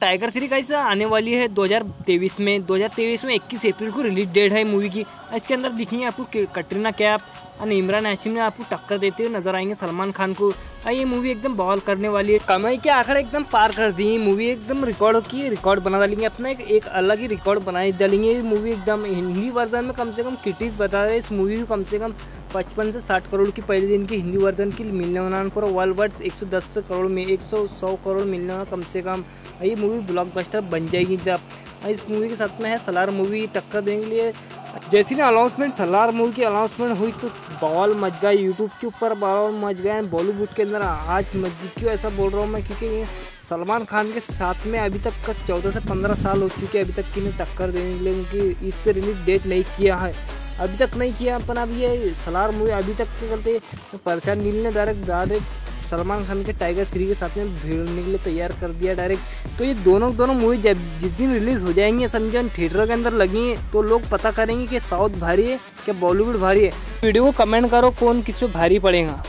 Tiger three कैसे आने वाली है 2023 में। 2023 में 21 अप्रैल को रिलीज़ डेट है मूवी की। इसके अंदर दिखेंगे आपको कटरीना कैफ और इमरान हाशिम ने आपको टक्कर देते हुए नज़र आएँगे सलमान खान को। ये मूवी एकदम बॉल करने वाली है। कमाई के आखिर एकदम पार कर दी मूवी एकदम रिकॉर्ड की रिकॉर्ड बना डालेंगे। अपना एक, एक अलग ही रिकॉर्ड बनाई डालेंगे। ये मूवी एकदम हिंदी वर्जन में कम से कम किटीज बता रहे इस मूवी को कम से कम पचपन से साठ करोड़ की पहले दिन की हिंदी वर्जन की मिलने वाला पूरा वर्ल्ड वाइड एक सौ दस करोड़ में एक सौ सौ करोड़ मिलने वाला कम से कम। ये मूवी ब्लॉकबस्टर बन जाएगी जब। इस मूवी के साथ में है सलार मूवी टक्कर देने के लिए जैसी ना अनाउंसमेंट सलार मूवी की अनाउंसमेंट हुई तो बवाल मच गया। यूट्यूब के ऊपर बवाल मच गया बॉलीवुड के अंदर आज मच गई क्यों ऐसा बोल रहा हूँ मैं? क्योंकि सलमान खान के साथ में अभी तक का चौदह से पंद्रह साल हो चुके अभी तक की ने टक्कर देने के लिए उनकी इस पर रिलीज़ डेट नहीं किया है। अभी तक नहीं किया अपन अब ये सलार मूवी अभी तक के करते परेशान नील ने डायरेक्ट डायरेक्ट सलमान खान के टाइगर थ्री के साथ में भिड़ने के लिए तैयार कर दिया डायरेक्ट। तो ये दोनों दोनों मूवी जब जिस दिन रिलीज़ हो जाएँगे समझो थिएटर के अंदर लगी तो लोग पता करेंगे कि साउथ भारी है, क्या बॉलीवुड भारी है। वीडियो को कमेंट करो कौन किस पे भारी पड़ेगा।